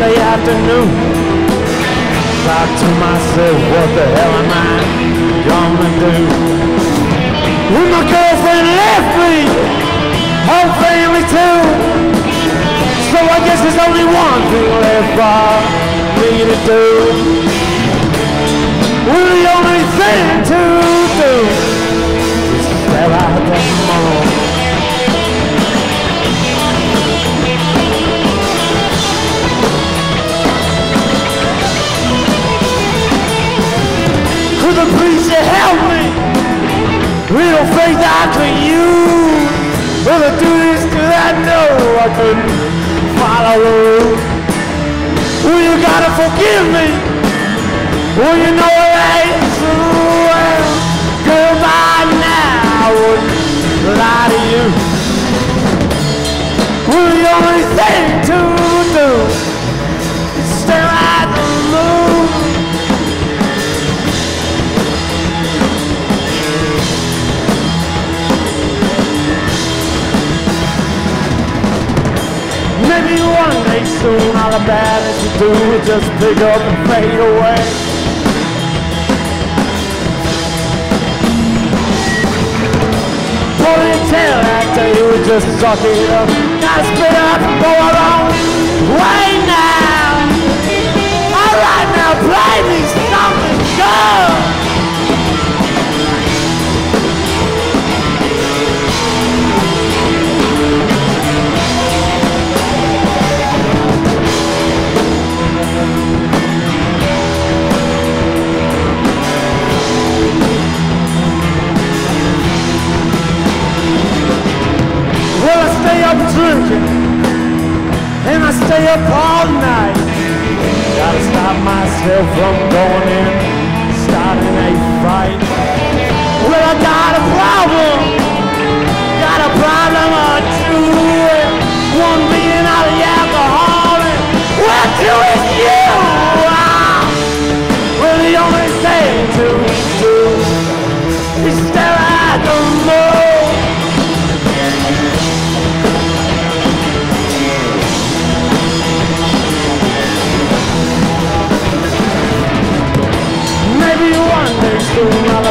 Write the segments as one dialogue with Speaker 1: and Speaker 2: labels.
Speaker 1: Friday afternoon. Thought to myself, what the hell am I gonna do? When my girlfriend left me, whole family too. So I guess there's only one thing left for me to do. Well, the only thing to Little faith I could use. Will I do this cause I know I couldn't follow the. Well, you gotta forgive me. Well, you know it ain't so well. By now I wouldn't lie to you. Well, the only thing to do Maybe one day soon all the bad that you do will just pick up and fade away. But until that day we just suck it up. Gotta spit up and go our own up drinking and I stay up all night. Gotta stop myself from going in,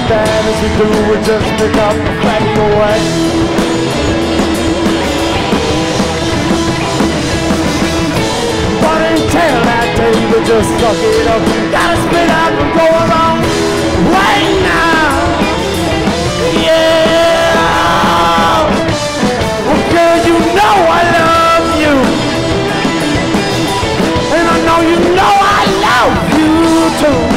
Speaker 1: bad as we do will just pick up and fade away. But until that day we just suck it up. Gotta spit out and go along right now. Yeah. Well, girl, you know I love you. And I know you know I love you too.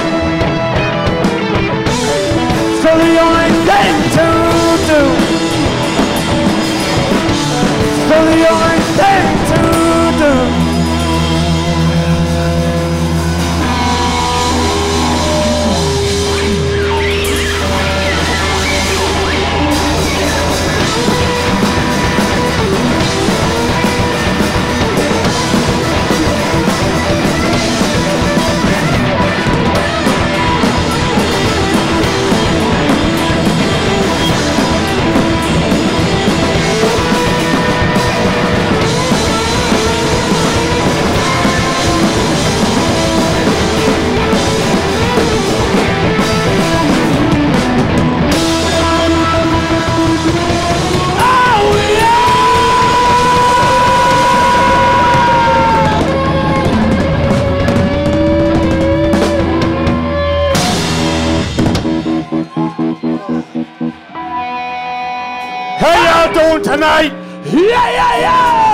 Speaker 1: Doing tonight? Yeah, yeah, yeah!